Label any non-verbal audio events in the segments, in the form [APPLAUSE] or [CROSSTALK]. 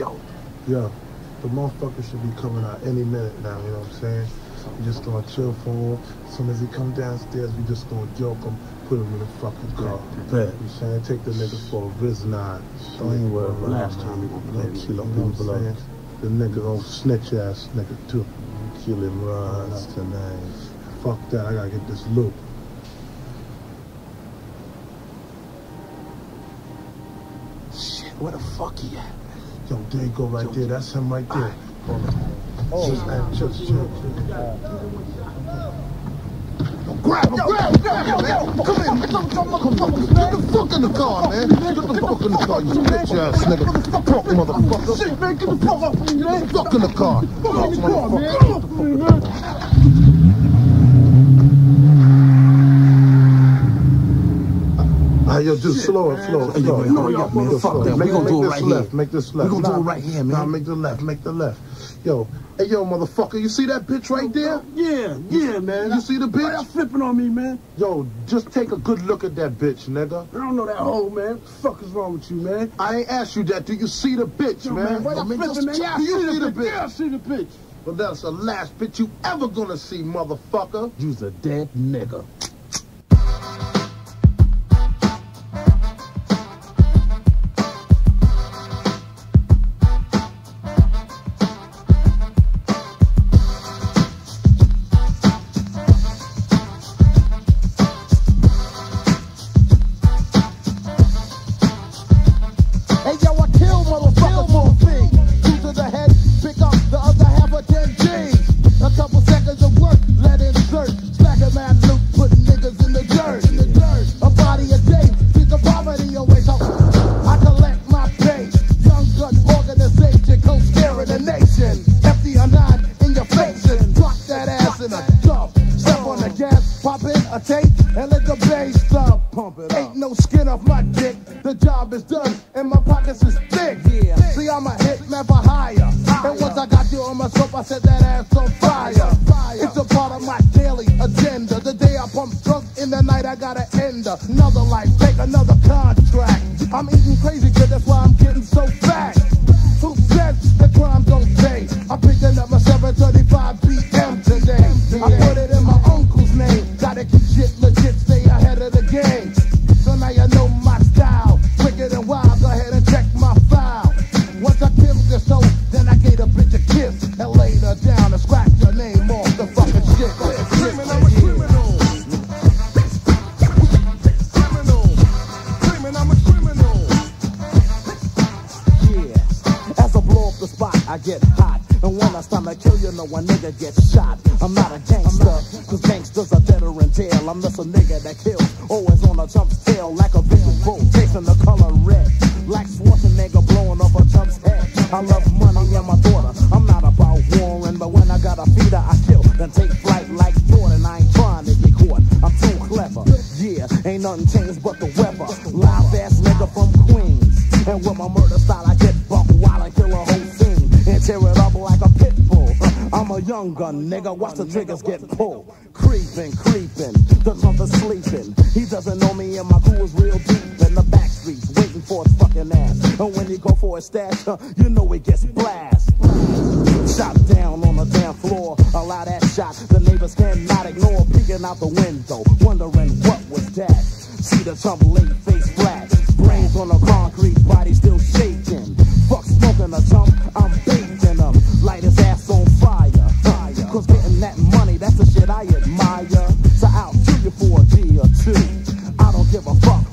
Yo, yo, the motherfucker should be coming out any minute now, you know what I'm saying? We just gonna chill for him. As soon as he come downstairs, we just gonna joke him, put him in the fucking car. Bet. You saying? Take the nigga for a Riz 9. Don't even worry about Last time we Don't gonna him, you know what I'm saying? The nigga don't snitch ass nigga too. Kill him runs tonight. Fuck that, I gotta get this loop. Shit, where the fuck he at? Yo, there you go right there. That's him right there. Oh, man, chill, chill, chill. Grab him, grab him, grab him, man. Come here, man. Get the fuck in the car, man. Get the fuck in the car, you bitch ass nigga. Fuck, motherfucker. Shit, man, get the fuck me, man. Fuck in the car. Fuck, motherfucker. Yo, just slow it, slow it, slow it. man, hurry up, man. Yo, Fuck that. We Make, gonna do it this right left. here. Make this left. We gonna do it right here, man. Nah, make the left. Make the left. Yo, hey, yo, motherfucker, you see that bitch right there? Yeah, yeah, man. You see the Why y'all bitch? flipping on me, man? Yo, just take a good look at that bitch, nigga. I don't know that hoe, man. What the fuck is wrong with you, man? I ain't asked you that. Do you see the bitch, Yo, man? why y'all flipping, man? Yeah, I Do you see the bitch. Yeah, I bitch? see the bitch. Well, that's the last bitch you ever gonna see, motherfucker. You's a dead nigga. Seconds of work, let a man loot, put niggas. In the dirt. Nigga. Watch the triggers get pulled. Creeping, creeping. The trump is sleeping. He doesn't know me and my crew is real deep in the back streets, waiting for his fucking ass. And when you go for a stash, huh, you know it gets blast. Shot down on the damn floor. A Allow that shot. The neighbors cannot ignore. Peeking out the window, wondering what was that. See the chump lay face flat. Brains on the concrete, body still shaking. Fuck smoking a chump, You for a G or two. Uh, I don't give a fuck,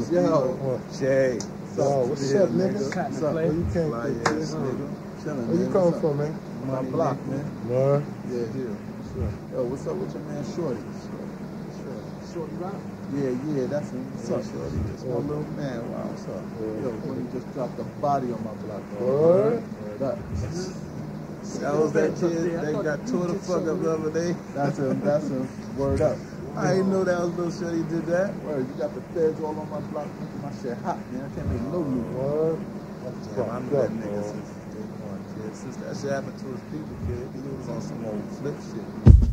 later. Yo, Damn, yo, what? Jay. Yo, what's oh, up, nigga? What's up? Where you came Fly from, ass nigga. Chillin', Where you man. come from, man? My block, man. Word. Yeah, here. Yo, what's up with your man Shorty? Shorty Rock. Yeah, yeah, that's him. What's up, Shorty? That's my little man. Wow, what's up? Yo, when he just dropped a body on my block. dog. Word. Word. That was that kid they got tore the fuck up the other day. That's him, that's him. Word up. I didn't know that was little Shorty did that. Word, you got the feds all on my block making my shit hot, man. I can't make no move. Word. That's Damn, I knew that nigga man. since day one, kid. Since that shit happened to his people, kid, he was on some old flip shit.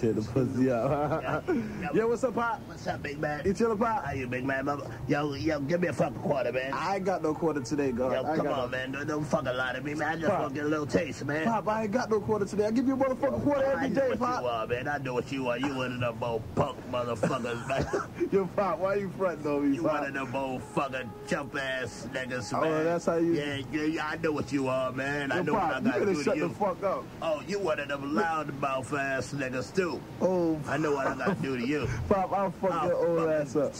This bartender pussy up. [LAUGHS] Yo, what's up, Pop? What's up, big man? You chillin', Pop? How you, big man? Yo, yo, give me a fucking quarter, man. I ain't got no quarter today, God. Yo, I come on, no... man. Don't, don't fucking lie to me, man. I just Pop. want to get a little taste, man. Pop, I ain't got no quarter today. I give you a motherfucking quarter I every know what you Pop. are, man. I know what you are. You one of them old punk motherfuckers, [LAUGHS] man. Yo, Pop, why you frontin' on me, You Pop? one of them old fucking chump ass niggas, Oh, man. that's how you- Yeah, yeah, yeah, I know what you are, man. I know Pop, what I got to do to shut you. the fuck up. Oh, you one of them loud mouth ass niggas too. Oh, I know what I got to do to you. [LAUGHS] Pop, I'll fuck I'll your old ass up.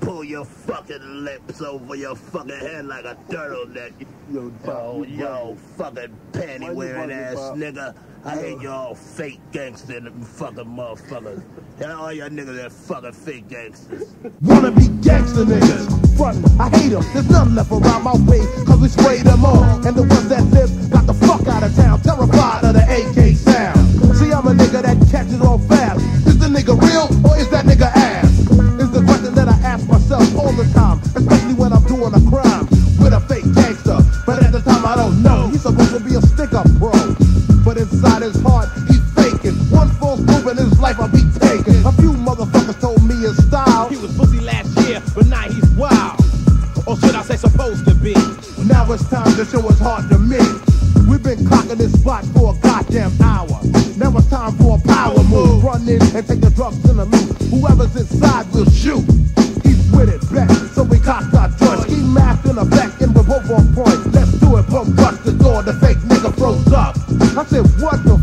Pull your fucking lips over your fucking head like a turtleneck. Yo, Pop, Yo, you yo, fucking panty wearing ass Pop? nigga. I hate y'all fake gangster fucking motherfuckers. Yeah, all y'all niggas that fucking fake gangsters. [LAUGHS] Wanna be gangster niggas. Frontin', I hate them. There's nothing left around my way, cause we sprayed them all. And the ones that live got the fuck out of town, terrified of the AK sound. A nigga that catches on fast. Is the nigga real or is that nigga ass? Is the question that I ask myself all the time, especially when I'm doing a crime with a fake gangster. But at the time, I don't know. He's supposed to be a stick up pro. But inside his heart, he's faking. One false move in his life, I'll be taken. A few motherfuckers told me his style. He was pussy last year, but now he's wild. Or should I say supposed to be? Now it's time to show his heart to me. We've been cocking this spot for a goddamn hour. Power move. Run in and take the drugs in the loot. Whoever's inside will shoot. He's with it back, so we cocked our joints. Ski mask in back and we're both on point. Let's do it, boom, bust the door. The fake nigga froze up. I said, what the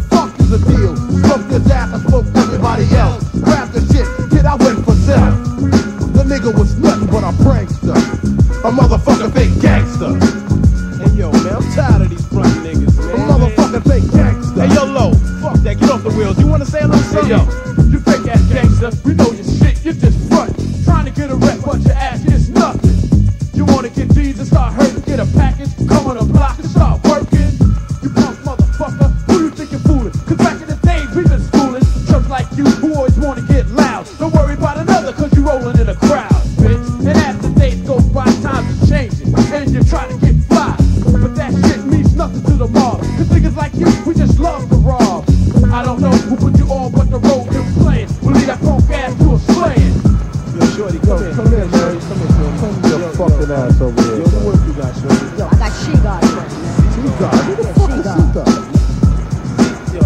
we just love to rob. I don't know who put you on, but the road you're playing will lead that punk ass to a slaying. Yo, shorty, come here. Come here, man. Come here, shorty. Come here, your fucking ass over here. Yo, what work you got, shorty? Yo, I got she guard friends, man. She got Who the Yeah, fuck she is got- she got? Yo,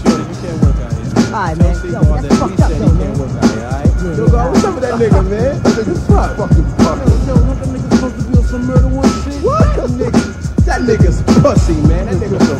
shorty, you can't work out here. Alright, man. Don't Yo, sleep on that's that. fucked He up, said though, he man. can't work out here, alright? Yo, God, what's up with that nigga, man? That nigga fuck. Fucking fuck. Yo, what the nigga supposed to be on some murder one shit? What? That nigga, that nigga's pussy, man. That nigga's a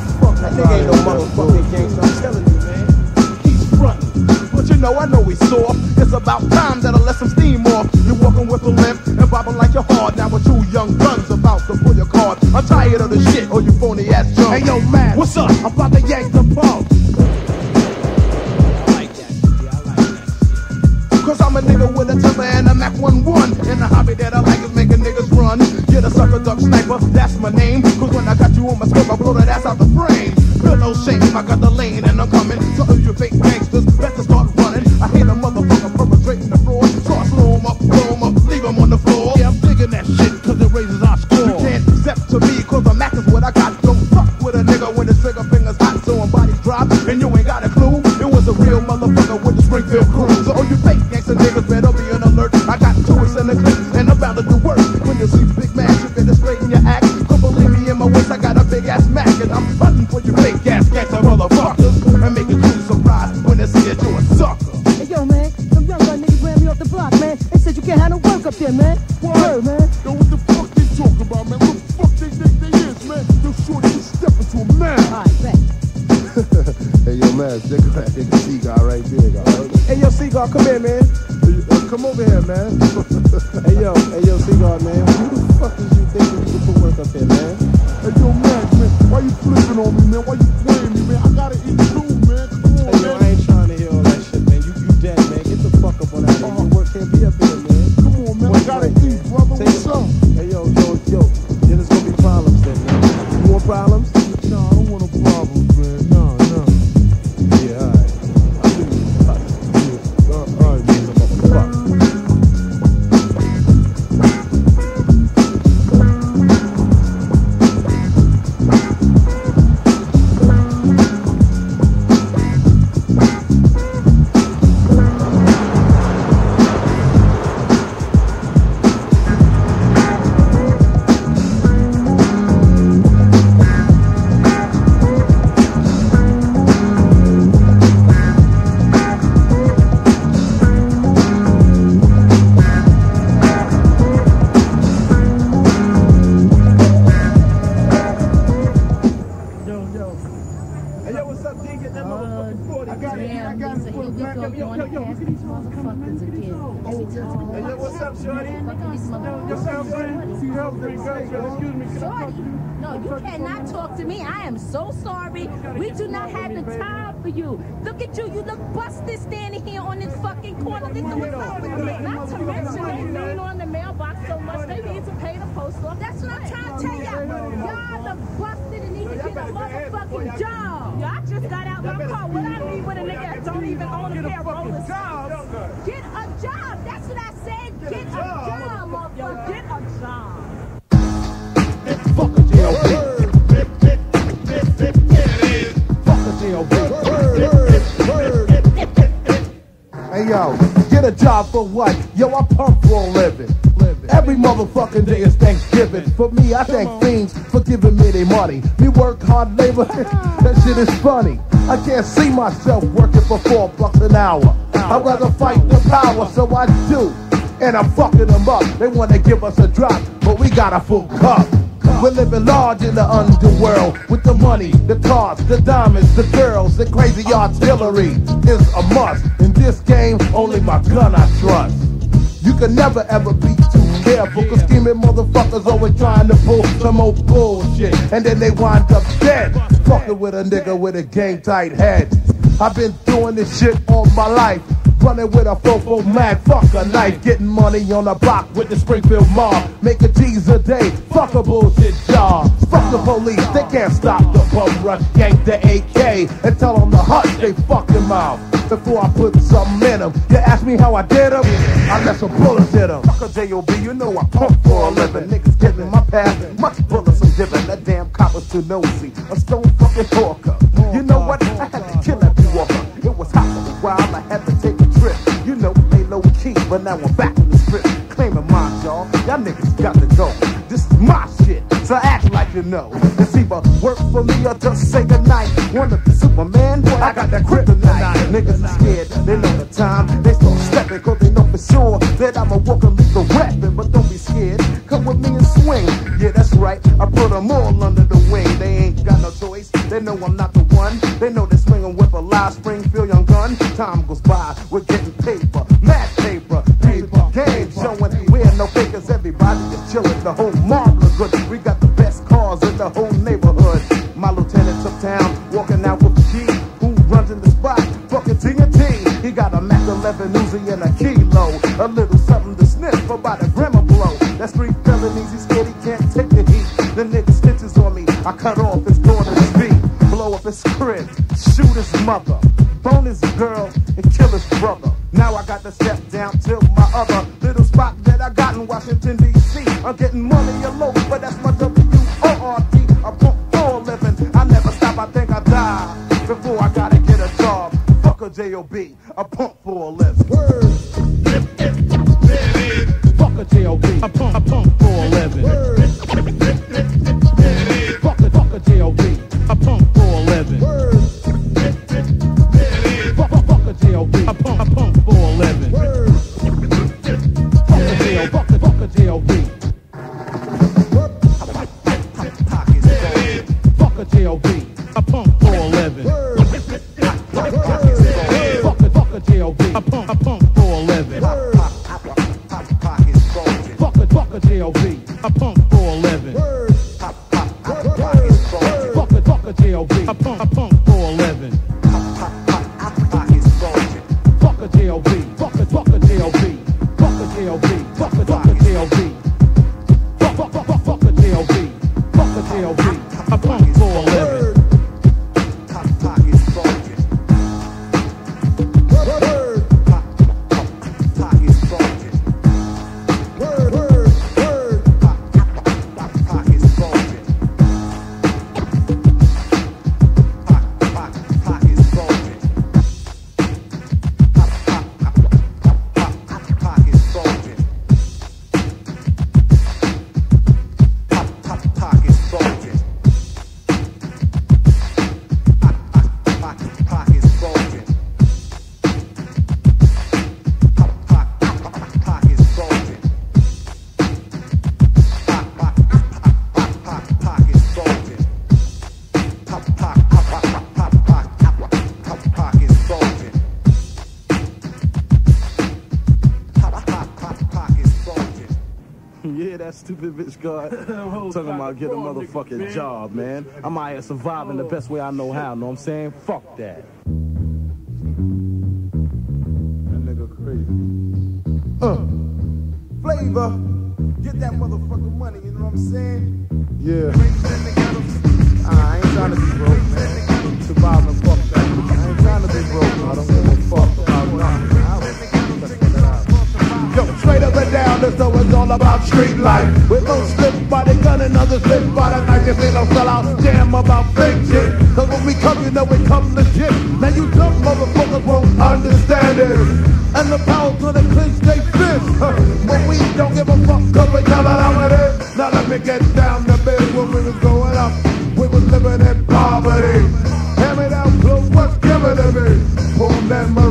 Hey, yo, hey, yo, Seagull, man. Who the fuck is you thinking you can put work up here, man? Hey, yo, man, man, why you flipping on me, man? Why you playing me, man? I gotta eat too, man. Come on, Hey, yo, man. I ain't trying to hear all that shit, man. You, you dead, man. Get the fuck up on out here. Your work can't be up here, man. Come on, man. I gotta eat, brother. Take What's it. up? Get a job for what? Yo, I pump for a living. Every motherfucking day is Thanksgiving. For me, I thank fiends for giving me their money. Me work hard labor, [LAUGHS] that shit is funny. I can't see myself working for four bucks an hour. I'd rather fight the power, so I do. And I'm fucking them up. They want to give us a drop, but we got a full cup. We're living large in the underworld with the money, the cars, the diamonds, the girls, the crazy artillery is a must. In this game, only my gun I trust. You can never ever be too careful, cause scheming motherfuckers always trying to pull some old bullshit, and then they wind up dead. Fucking with a nigga with a game tight head. I've been doing this shit all my life. Running with a fofo mag, fuck a knife, getting money on the block with the Springfield mob, making G's a day, fuck a bullshit job. Fuck the police, they can't stop the bum rush, yank the AK, and tell them to hush they fucking mouth. Before I put something in them, you ask me how I did them, I let some bullets hit them. Fuck a J.O.B., you know I pump for a living, niggas getting my path, much bullets I'm giving, that damn copper's too nosy, a stone fucking talker. You know what, I had to kill that walker, it was hot for a while, I had to take but now I'm back in the strip. Claiming mine, y'all. Y'all niggas got to go. This is my shit, so act like you know. It's either work for me or just say goodnight. One of the Superman, boy, I got that kryptonite. Niggas are scared, they know the time. They start stepping, cause they know for sure that I'ma walk and leave the rapping. But don't be scared, come with me and swing. Yeah, that's right, I put them all under the wing. They ain't got no choice, they know I'm not the one. They know they swinging with a live Springfield young gun. Time goes by, we're getting chilling. The whole look good. We got the best cars in the whole neighborhood. My lieutenant took town, walking out with the key. Who runs in the spot? Fucking TNT. He got a Mac 11 Uzi and a yeah, that stupid bitch guard. Talking about get a motherfucking job, man. I'm out here surviving the best way I know how, know what I'm saying? Fuck that. That nigga crazy. Uh, flavor, get that motherfucking money, you know what I'm saying? Yeah. I ain't trying to be broke, man. Surviving, fuck that. I ain't trying to be broke. I don't give a fuck about nothing. Straight up and down, this show is all about street life. With no slip by the gun and others slip by the knife. You see no sellout jam about fake shit. Cause when we come, you know we come legit. Now you dumb motherfuckers won't understand it. And the power to the clinch they fist. But we don't give a fuck cause we tell it how it. Now let me get down to bed when we was growing up. We was living in poverty. Hand me down close, what's given to me? Poor memories,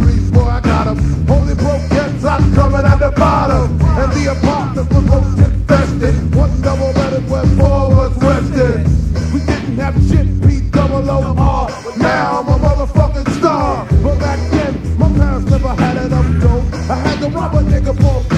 out coming at the bottom. And the apartment was roach infested. One double bedded where four was rested. We didn't have shit, P double O R. Now I'm a motherfucking star. But back then, my parents never had enough dough. I had to rob a nigga for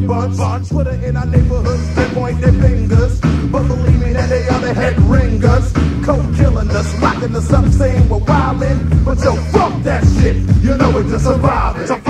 motherfucking bunch. Twitter in our neighborhoods, they point their fingers. But believe me that they are the head ringers. Cold killing us, locking us up, saying we're wildin'. But yo, fuck that shit. You know it's just surviving,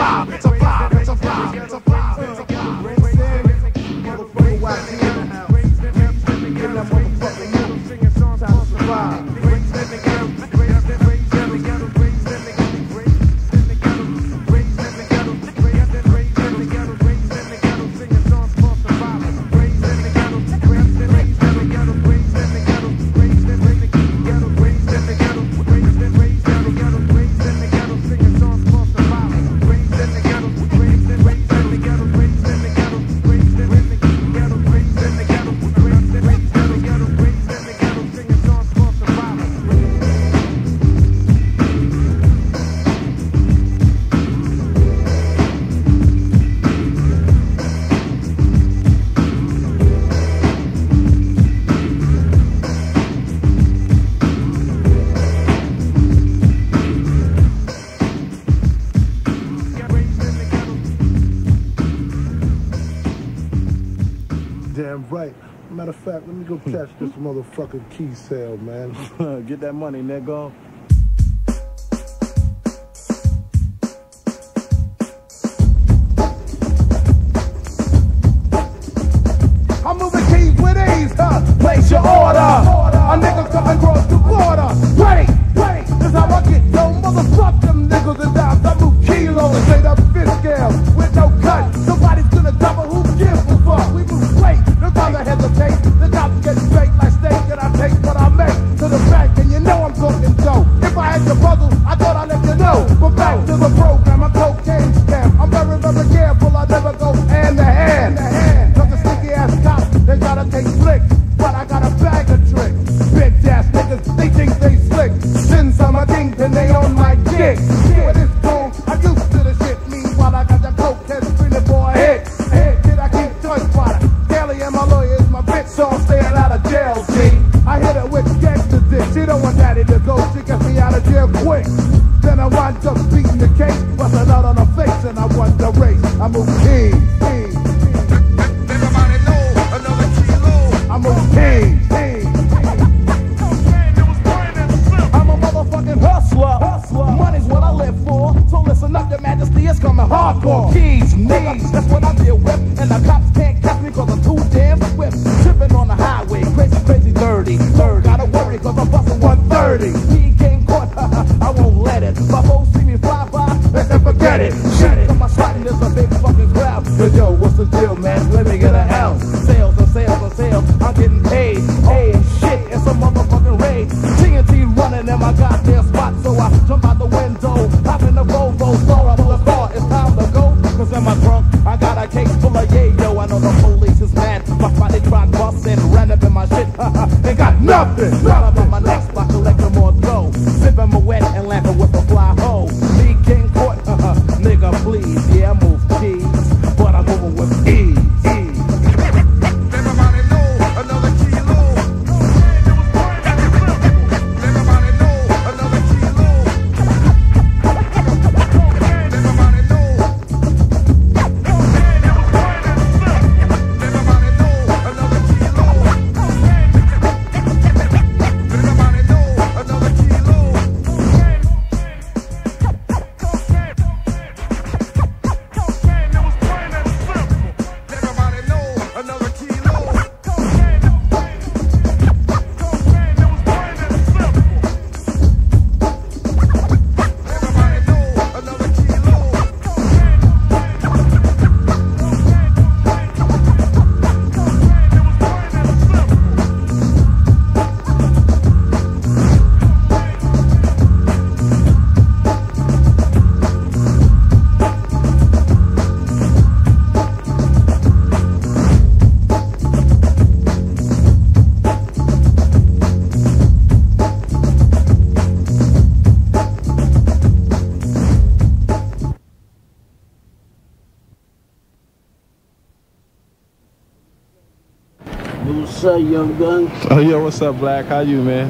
key sale, man. [LAUGHS] Get that money, nigga. What's up, young gun? Oh, yo, what's up, Black? How you, man?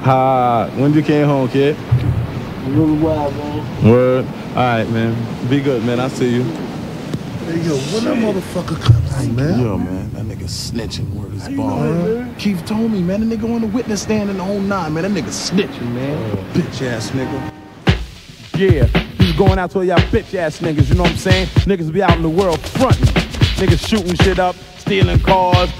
Ha, when you came home, kid? A little while, man. Word. All right, man. Be good, man. I see you. Hey, yo, when that motherfucker comes out, man? Yo, man, that nigga snitching word is bomb. Keith told me, man, the nigga on the witness stand in the whole nine, man. That nigga snitching, man. Oh, bitch ass nigga. Yeah, he's going out to all y'all bitch ass niggas, you know what I'm saying? Niggas be out in the world fronting. Niggas shooting shit up, stealing cars,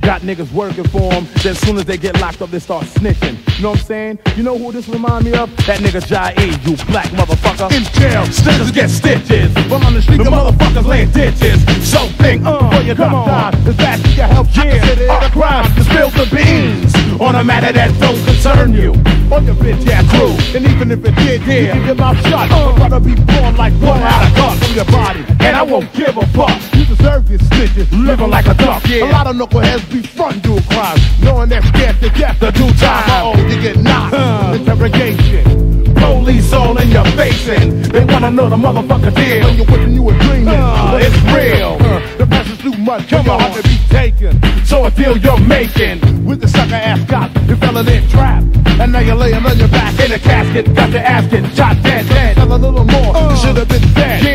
got niggas working for them. Then soon as they get locked up, they start snitching. You know what I'm saying? You know who this remind me of? That nigga Jai E, you black motherfucker. In jail, snitches get stitches. But on the street, the motherfuckers laying ditches. So think, uh, before you come on. Is that you can help yeah. consider it a crime to spill the beans on a matter that don't concern you. On your bitch ass crew. And even if it did, yeah, you get my shot. Uh, I'd rather be born like one out of gun from your body. And I won't give a fuck. You this snitches, living like a duck, yeah. A lot of knuckleheads be front doing crime, knowing they're scared to death to do time. Uh-oh, you get knocked. Interrogation. Police all in your face and they wanna know the motherfucker deal. When you're wishing you were dreaming, uh, it's real. Uh, the pressure's too much, come on, to be taken. So a deal you're making with the sucker ass cop, you fell in that trap. And now you're laying on your back in a casket, got your ass getting shot dead, dead. Tell a little more, you should have been dead. Yeah,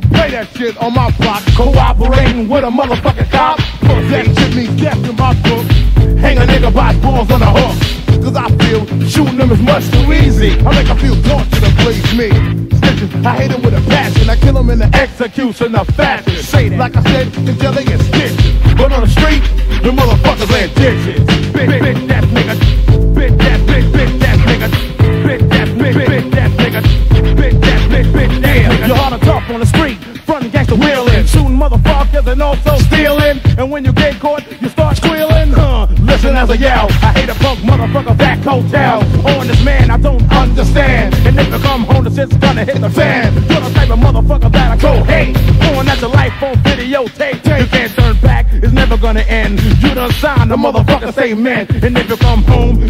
don't play that shit on my block. Cooperating with a motherfucking cop. Plus that shit mean death in my book. Hang a nigga by his balls on a hook. Cause I feel shooting them is much too easy. I make them feel torture to please me. Snitches, I hate them with a passion. I kill them in the execution of fashion. Say that. Like I said, until they get stitches. But on the street, the motherfuckers land ditches. Big, big, gangster wheeling. Shooting motherfuckers and also stealing. And when you get caught, you start squealing. Huh. Listen as I yell. I hate a punk motherfucker back hotel. On this man I don't understand. And if I come home, the shit's gonna hit the fan. You're the type of motherfucker that I go hate. Going at your life on videotape. You can't turn back, it's never gonna end. You done signed the motherfucker say man. And if you come home,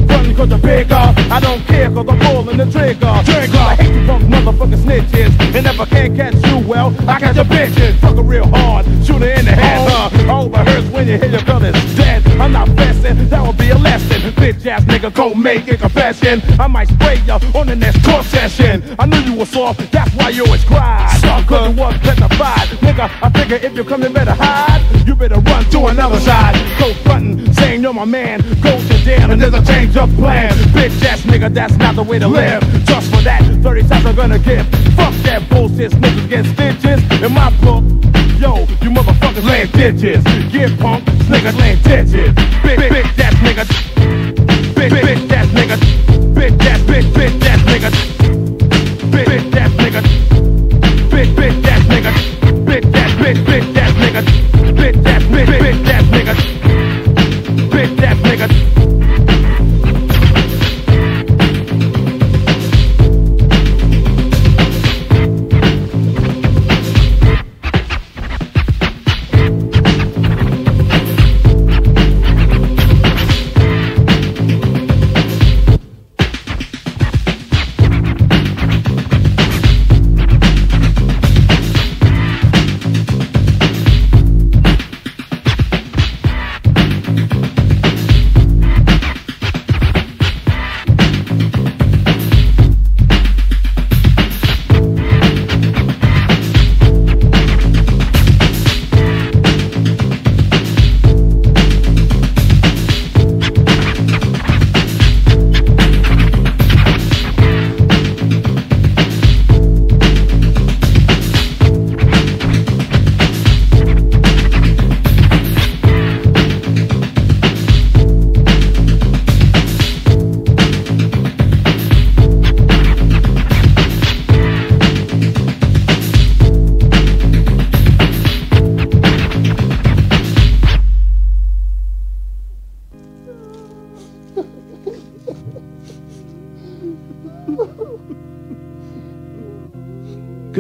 cause you're bigger. I don't care cause I'm pulling the trigger. Trigger. I hate you punk motherfucker snitches. And if I can't catch you well, I catch your bitches. Fuck real hard, shoot her in the head. Uh, I overheard when when you hear your is dead. I'm not fasting, that would be a lesson. Bitch ass nigga, go make a confession. I might spray ya on the next court session. I knew you was soft, that's why you always cried. Cause you was petrified. Nigga, I figure if you come, you better hide. You better run to another side. Go frontin', saying you're my man. Go to damn, and there's a change of plan. Bitch ass nigga, that's not the way to live. Just for that, 30 times I'm gonna give. Fuck that bullshit, niggas get stitches. In my book, yo, you motherfuckers laying ditches. Get punk, niggas laying ditches. Big, big, that nigga.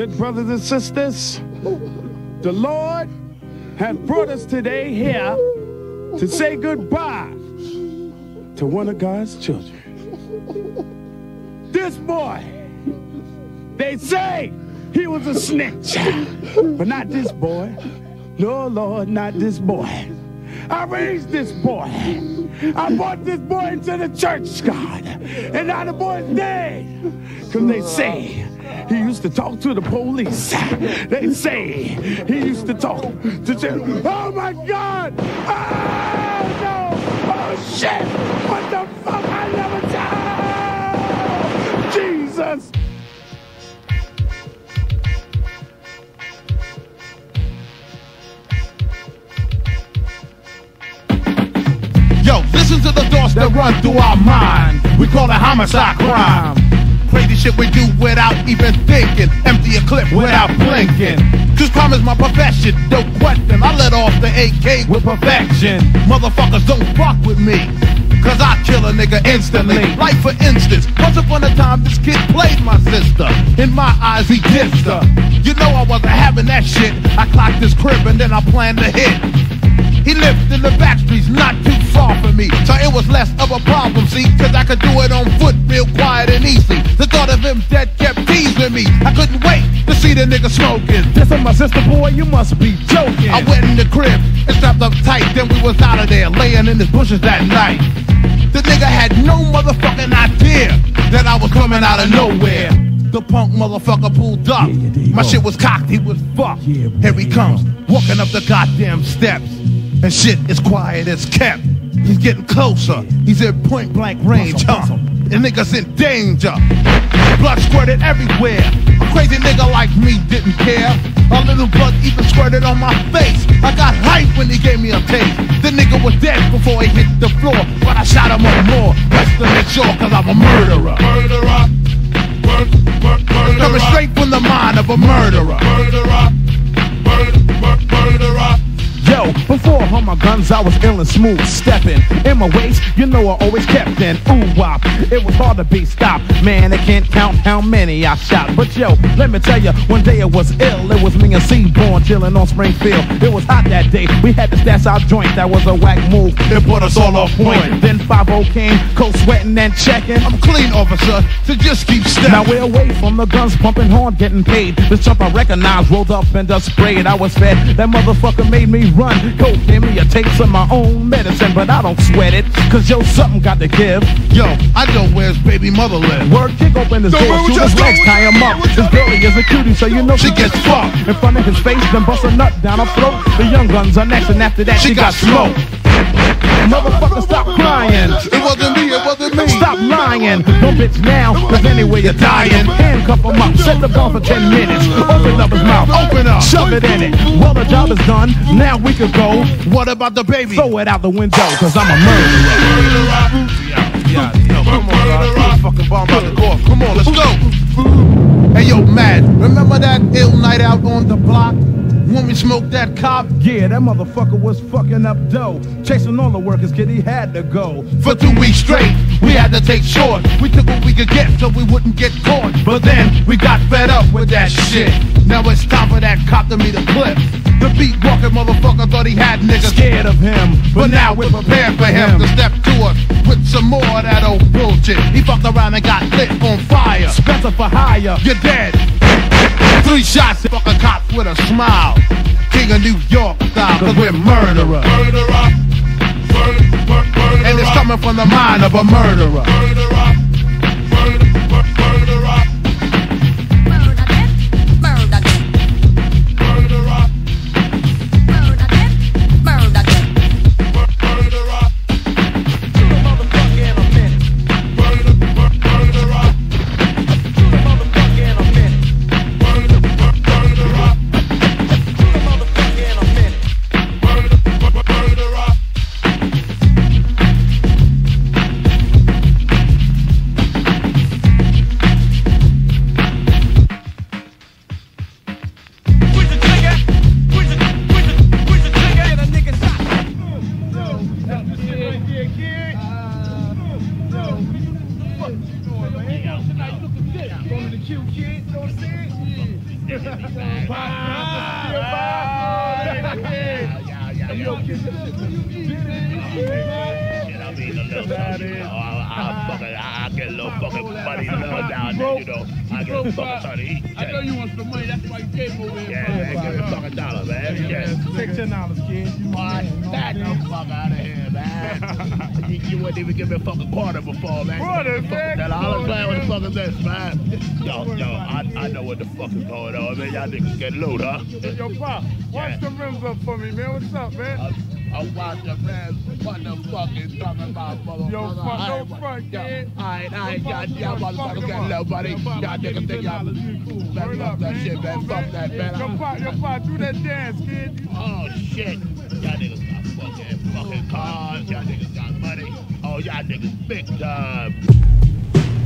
Good brothers and sisters, the Lord has brought us today here to say goodbye to one of God's children. This boy, they say he was a snitch, but not this boy. No, Lord, not this boy. I raised this boy. I brought this boy into the church, God. And now the boy's dead. Because they say he used to talk to the police. They say he used to talk to them. Oh my God! Oh no! Oh shit! What the fuck? I never died! Jesus! Yo, listen to the thoughts that run through our mind. We call it homicide crime. Crazy shit we do without even thinking. Empty a clip without blinking. Cause crime is my profession, no question. I let off the AK with perfection. Motherfuckers don't fuck with me. Cause I kill a nigga instantly. Like for instance, once upon a time this kid played my sister. In my eyes he dissed her. You know I wasn't having that shit. I clocked his crib and then I planned to hit. He lived in the back streets, not too far from me. So it was less of a problem, see, cause I could do it on foot real quiet and easy. The thought of him dead kept teasing me. I couldn't wait to see the nigga smoking. This is my sister, boy, you must be joking. I went in the crib and strapped up tight, then we was out of there, laying in the bushes that night. The nigga had no motherfucking idea that I was coming out of nowhere. The punk motherfucker pulled up. My shit was cocked, he was fucked. Here he comes, walking up the goddamn steps. And shit is quiet as kept. He's getting closer. He's in point blank range, huh? The nigga's in danger. Blood squirted everywhere. A crazy nigga like me didn't care. A little blood even squirted on my face. I got hype when he gave me a taste. The nigga was dead before he hit the floor. But I shot him up more. Rest to make sure, cause I'm a murderer. Murderer. Coming straight from the mind of a murderer. Murderer. Murderer. Yo, before on my guns, I was ill and smooth stepping. In my waist, you know I always kept in. Ooh wop, it was hard to be stopped. Man, I can't count how many I shot. But yo, let me tell you, one day it was ill. It was me and Seaborn chilling on Springfield. It was hot that day. We had to stash our joint. That was a whack move. It put us all off point. Then 5 came, cold sweating and checking. I'm clean, officer, so just keep stepping. Now we're away from the guns, pumping horn, getting paid. This chump I recognized rolled up and just sprayed. I was fed. That motherfucker made me run. Coke him me a taste of my own medicine, but I don't sweat it, cause yo, something got to give. Yo, I know where's baby mother live. Word kick open his Don't door, shoot his legs, tie him up. His girlie is a cutie, so you know She gets fucked. In front of his face, then bust a nut down her throat. The young guns are next, and after that, She she, got smoked. Motherfucker, stop crying. It wasn't me, it wasn't me. Stop lying. Don't bitch now, cause anyway you're dying. Handcuff him up, set the gun for 10 minutes. Open up his mouth, Open up. shove it in it. Well, the job is done, now we can go. What about the baby? Throw it out the window, cause I'm a murderer. Yeah, come on, dog. Fucking bomb out the cough. Come on, let's go. Hey, yo, Mad, remember that ill night out on the block? We smoked that cop? Yeah, that motherfucker was fucking up dough. Chasing all the workers, kid, he had to go. For two weeks straight, we had to take short. We took what we could get so we wouldn't get caught. But then we got fed up with that shit. Now it's time for that cop to meet a clip. The beat walking motherfucker thought he had niggas Scared of him, But now we're prepared for him to step to us with some more of that old bullshit. He fucked around and got lit on fire. Specify higher. You're dead. Three shots, fuck a cop with a smile. King of New York style, cause we're murderer. And it's coming from the mind of a murderer. I before, man. Fuck man. That I was playing with the fuck is this, man. Yo, yo, I, I know what the fuck is going on, man. Y'all niggas get loot, huh? Yo, Pop, watch Yeah. the rims up for me, man. What's up, man? I watch the man, what the fuck is talking about, motherfucker? Yo, fuck, no front, kid. I ain't, I ain't got y'all motherfuckers got nobody. Y'all niggas think y'all $10, you cool. Man, Word fuck up, that shit, man. Fuck that, man. Yo, Pop, yo, Pop, do that dance, kid. Oh shit. Y'all niggas got fucking fucking cars. Y'all niggas got money. Oh, y'all niggas big time.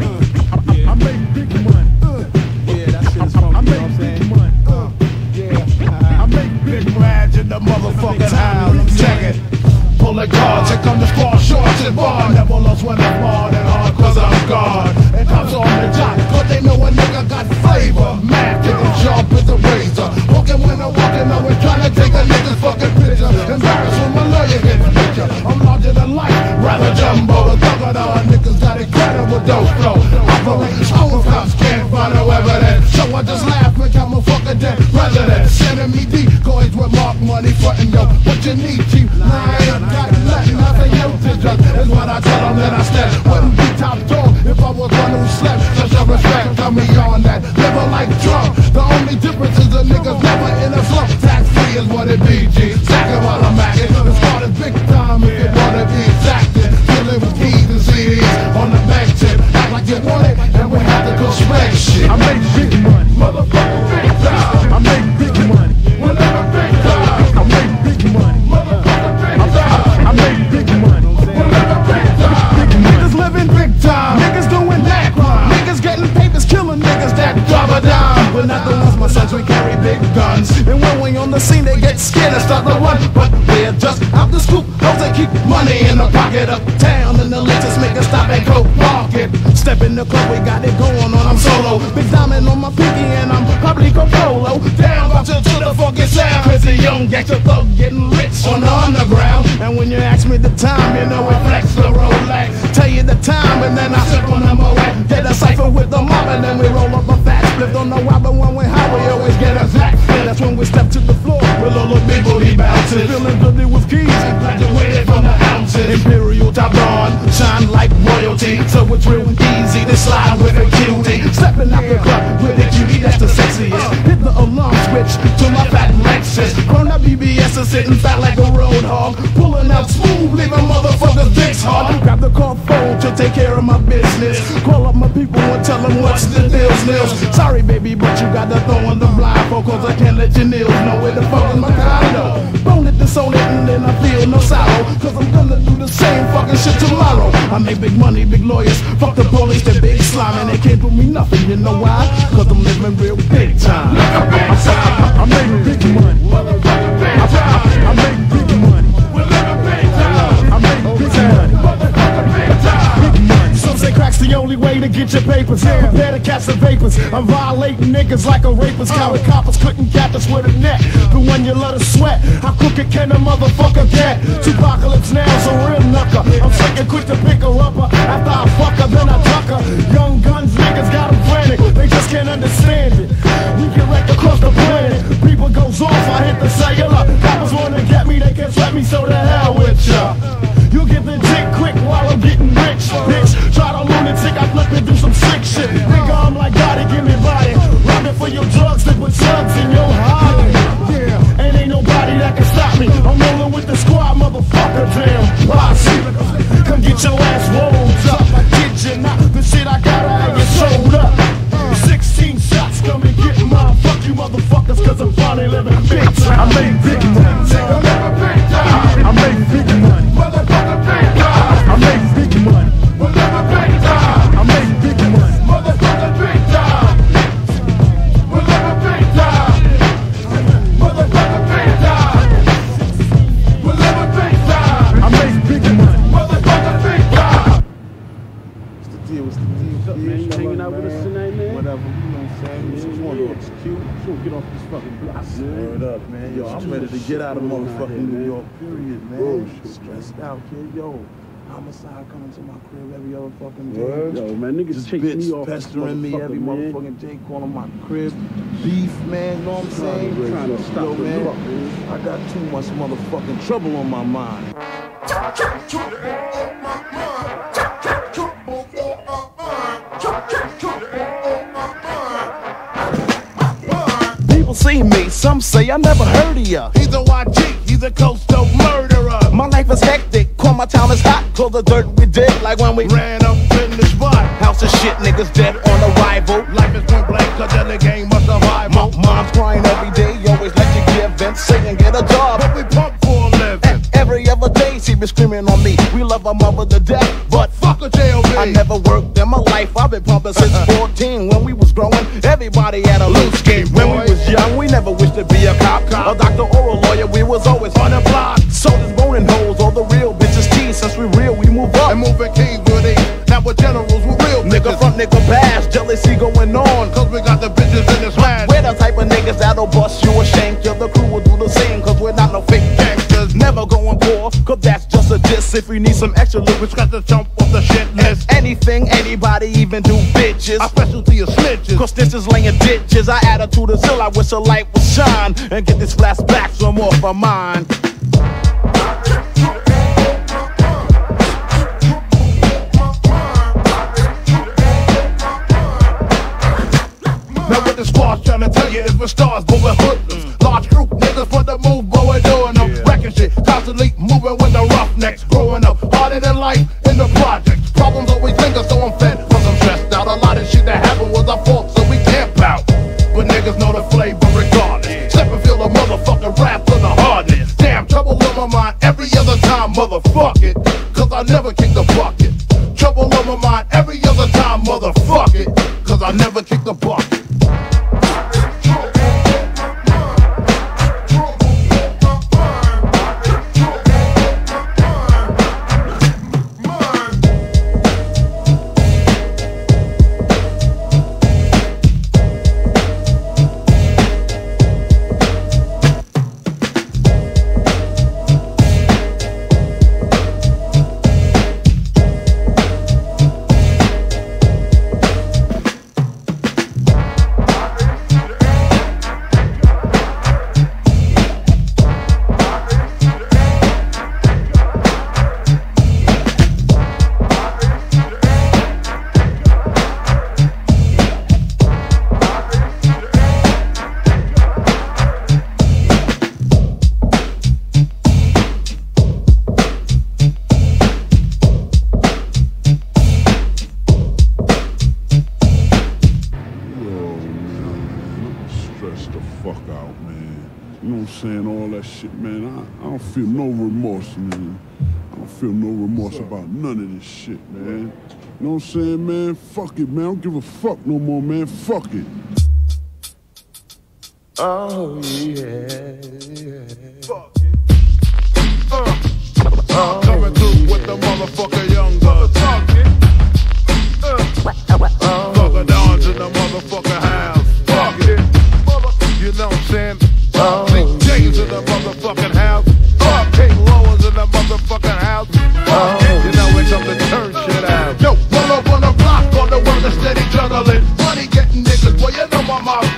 I make big money. Yeah, that shit is funky, I you know what I'm make saying? big money. Yeah. I make big Big Raj in the motherfucking house. Check it. Pulling cards, here come the squad shorts and bar. Never lost when I'm hard and hard, cause I'm God. And cops on the job, cause they know a nigga got flavor. Mad, kicking sharp as a razor. Walking when I'm walking, always trying to take a nigga's fucking picture. Embarrassed when my lawyer gets a picture. I'm larger than life, rather jumbo. The thugger, the niggas got incredible dope flow. Operating cops can't find no evidence. So I just laugh and I'm a fucking dead president. Sending me decoys with mark money frontin' yo. What you need, chief? Nah, I ain't got nothing. Say yo to just is what I tell them that I step. Wouldn't be top dog if I was one who slept. Such a respect, tell me on that. Never like Trump. The only difference is a nigga's never in a slump. Tax free is what it be, G. Sacking while I'm acting. The start is big time if you wanna be exacting. Dealing with keys and CDs on the back tip. Act like you want it, and we have to go smack shit. I make big money. Motherfucker, big time. I make big money. Whenever big time. I make big money. Motherfucker, big time. I make big money. Whenever big time. Niggas living big time. Niggas doing that crime. Niggas getting papers, killing niggas that drop a dime. But not the ones my sons, we carry big guns. On the scene, they get scared and start to run. But we're just out the scoop. Hoes they keep money in the pocket uptown. And the latest make a stop and go market. Step in the club, we got it going on. I'm solo. Big diamond on my pinky, and I'm probably go polo. Down, about to, to the fucking sound. Crazy young gangster thug getting rich on the underground. And when you ask me the time, you know it flex the Rolex. Tell you the time, and then I sip on the Moet. Get a cipher with the mob, and then we roll up mountain. Filling the new with keys. Graduated from the ounces. Imperial top dawn, shine like royalty. So it's real easy to slide with a cutie. Stepping out the club with a cutie that's the sexiest. Hit the alarm switch to my fat Lexus. BBS is sitting fat like a road hog. Pulling out smooth, leaving motherfuckers dicks hard. Grab the call phone to take care of my business. Call up my people and tell them what's the deal, Nils. Sorry, baby, but you got to throw in the blindfold, cause I can't let your nails know where the fuck is my condo. Bone it, disown it, and then I feel no sorrow. Cause I'm gonna do the same fucking shit tomorrow. I make big money, big lawyers. Fuck the police, they big slime, and they can't do me nothing. You know why? Cause I'm living real big time. I make big money. The only way to get your papers. Prepare to catch the vapors. I'm violating niggas like a rapist. Coward coppers couldn't catch us with a net. But when you let us sweat, how crooked can a motherfucker get? Tupacalypse now, so real knucker. I'm sick and quick to pick her up. After I fuck her, then I tuck her. Young guns niggas got. Just can't understand it. We get wrecked across the planet. People goes off, I hit the cellular. Coppers wanna get me, they can't sweat me, so the hell with ya. You get the dick quick while I'm getting rich, out, kid. Yo, homicide coming to my crib every other fucking day. Yo, man, niggas Just chase bitch me off this pestering me every man. motherfucking day, calling my crib. Beef, man, you know what I'm saying? Trying to stop Yo, the man, luck, man. I got too much motherfucking trouble on my mind. People see me, some say I never heard of ya. He's a YG, he's a coastal murderer. Life is hectic, call my town is hot, call the dirt we did like when we Ran up in the spot. House of shit, niggas dead on arrival. Life is point blank, cause then the game must survive. My mom's crying every day, always let you give vent, say and get a job. But we pump for a living. Every other day, she be screaming on me. We love our mother to death, but Fuck a JLB. I never worked in my life. I've been pumping since uh-uh. 14. When we was growing, everybody had a loose game. When we was young, we never wished to be a cop, a doctor If we need some extra loot, We got to jump off the shit list. anything, anybody, even do bitches. Our specialty is snitches. Cause this is laying ditches. Our attitude is ill. I wish a light would shine and get this flash flashback from off my mind. That shit, man. I, I don't feel no remorse, man. I don't feel no remorse about none of this shit, man. You know what I'm saying, man? Fuck it, man. I don't give a fuck no more, man. Fuck it. Oh yeah. Fuck it. Uh, coming through with the motherfucker young guns. Fuck it. Uh, fucker dons in the motherfucker house. Fuck it. You know what I'm saying? In the motherfucking house. Fuck King Lowers in the motherfucking house. Fuck it. You know when come to turn shit out. Yo, pull up on the block on the world steady juggling. Money getting niggas, boy, you know my mouth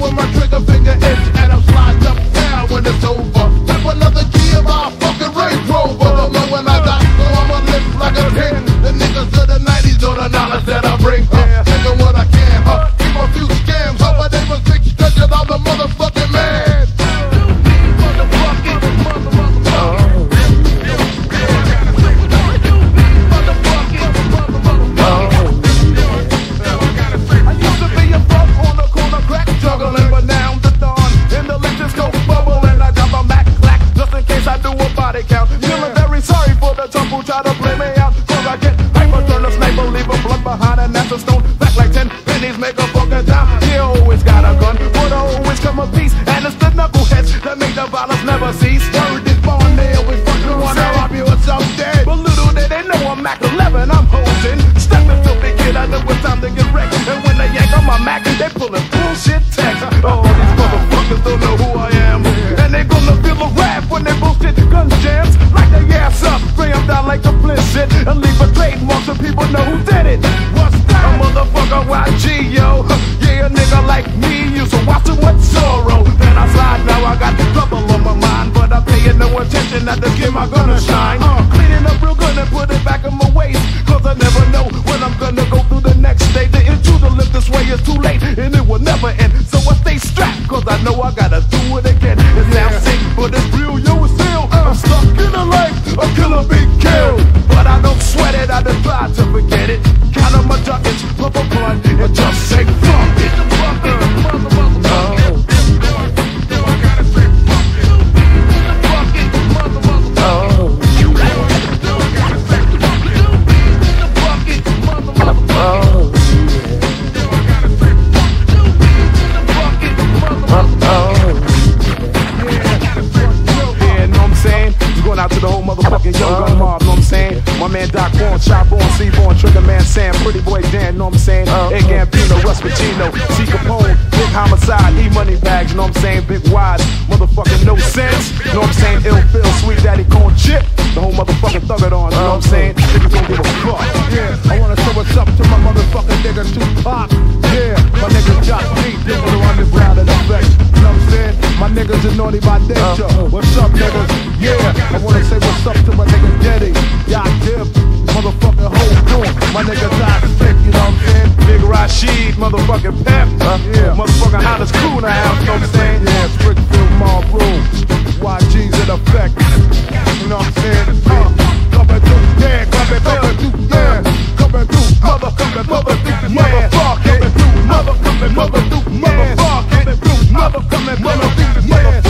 with my trigger finger is, and I'm sliding up down when it's over. Man Doc Born, Chop On, C Born, Trigger Man Sam, Pretty Boy Dan, know what I'm saying? Ed Gambino, Russ Pacino, C Capone, Big Homicide, E Money Bags, know what I'm saying? Big Wise, motherfucking No Sense, know what I'm saying? Ill Phil, Sweet Daddy Corn Chip, the whole motherfucking thug it on, know what I'm uh-huh. saying? Niggas don't give a fuck. Yeah, I wanna say what's up to my motherfucking nigga Tupac. Yeah, my nigga Shock G, digital underground and effect. You know what I'm saying? My niggas are naughty by nature. What's up, niggas? Yeah, I wanna say what's up to my nigga Diddy. Yacht Dib, motherfucking whole crew. My nigga Doc Stick, you know what I'm saying? Big Rashid, motherfucking Pep. Yeah. Motherfucking hottest crew in the house, you know what I'm saying? Yeah, Springfield Mall Room. YG's in effect. You know what I'm saying? Uh, coming through, yeah, coming, coming through, yeah. Coming through, mother, coming, mother, through. Coming through, mother, coming, mother, through, motherfucker. Coming through, mother, coming, mother, through, motherfucker.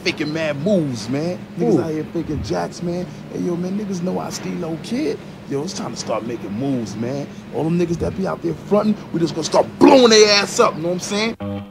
faking mad moves, man. Niggas Ooh. out here faking jacks, man. Hey, yo, man, niggas know I steal old kid. Yo, it's time to start making moves, man. All them niggas that be out there fronting, we just gonna start blowing their ass up, you know what I'm saying?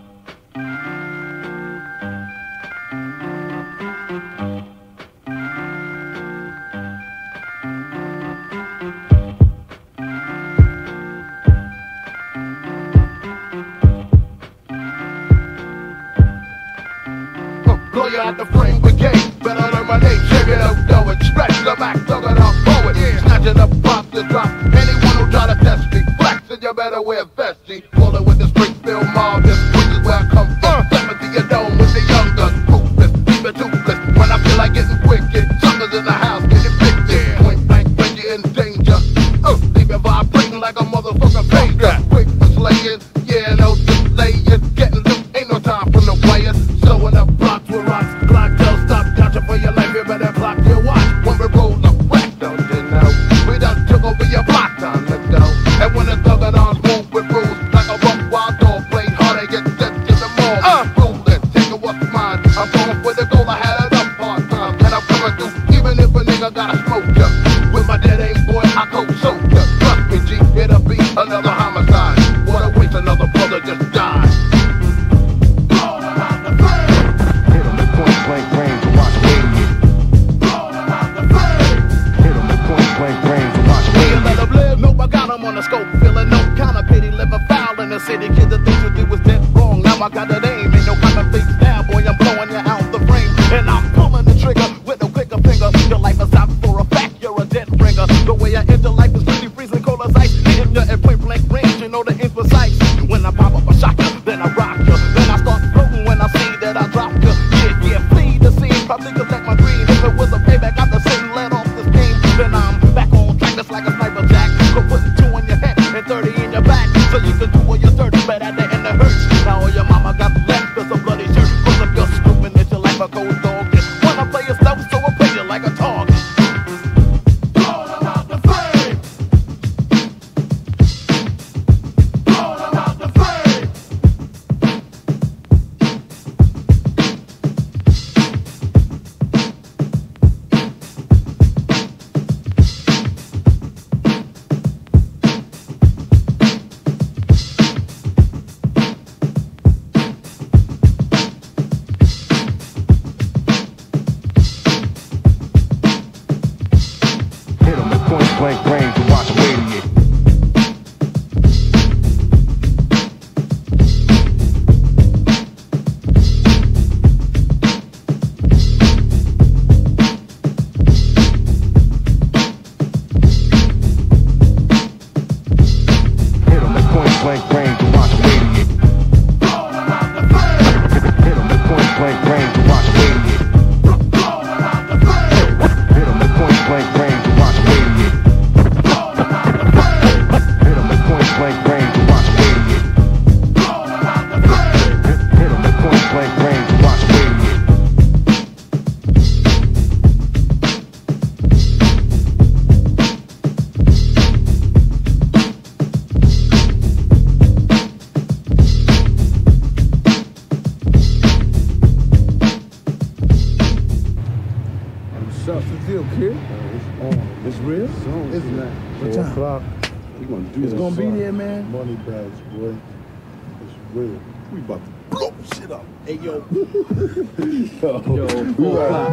four o'clock.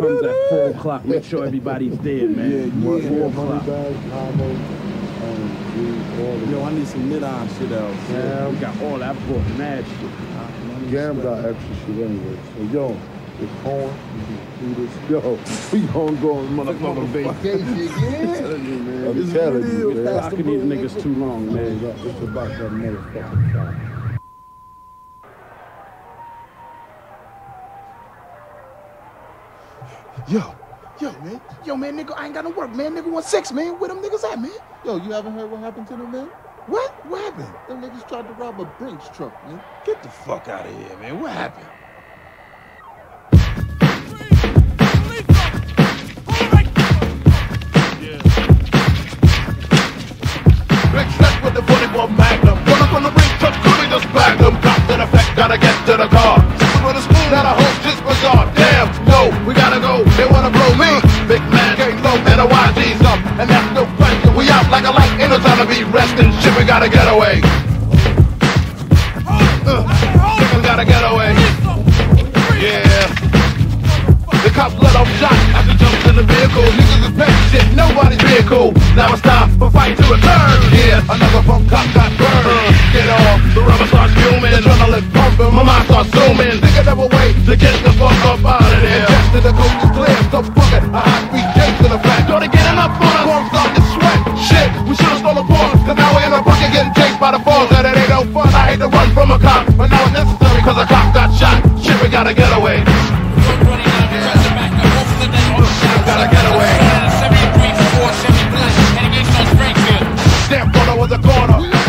Comes at four o'clock. Make sure everybody's dead, man. Yeah, yeah. Four o'clock. Um, yo, I need some mid-eye shit out. Yeah, we got all that book, mad shit. Gam got extra shit anyway. So yo, the corn. You this. Yo, we gonna go on motherfucker vacation again. I'm telling you, man. I'm telling you, man. Locking these niggas too long, man. It's about that motherfucking time. Yo, yo, man. Yo, man, nigga, I ain't got no work, man. Nigga want sex, man. Where them niggas at, man? Yo, you haven't heard what happened to them, man? What? What happened? Them niggas tried to rob a Brinks truck, man. Get the fuck out of here, man. What happened? with the 44 Magnum. Run on the ring, truck, coolly just bag. Got to get to the car. Sipping with a spoon, had a hose, just bizarre we gotta go. They wanna blow me. Big man, K low, and the YG's up. And that's no question. We out like a light, ain't no time to be resting. Shit, we gotta get away. Uh, niggas gotta get away. Yeah. The cops let off shots after jumping in the vehicle. Niggas is petty shit, nobody's vehicle. Now it's time for fight to return. Yeah, another punk cop got burned. Get off, the rubber starts fuming. Adrenaline pumping, my mind starts zooming. Think I never went to get the fuck up out of there. Just to the coast is clear, so fuck it. A high speed chase to the fact. Gonna get enough on us. Warm start to sweat. Shit, we should've stole a pause. Cause now we're in a bucket getting chased by the falls. That it ain't no fun. I hate to run from a cop. But now it's necessary cause a cop got shot. Shit, we gotta get away. Gotta get away. Damn, I was a corner.